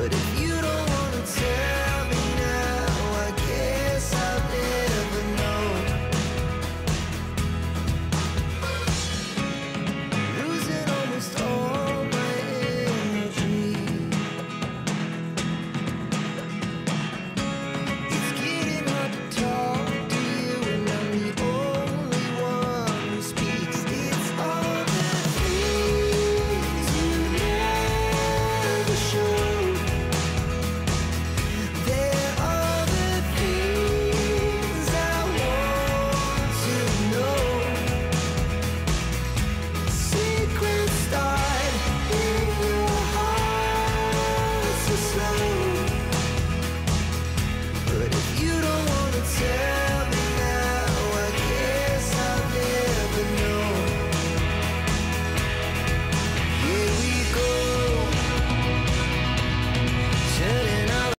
good if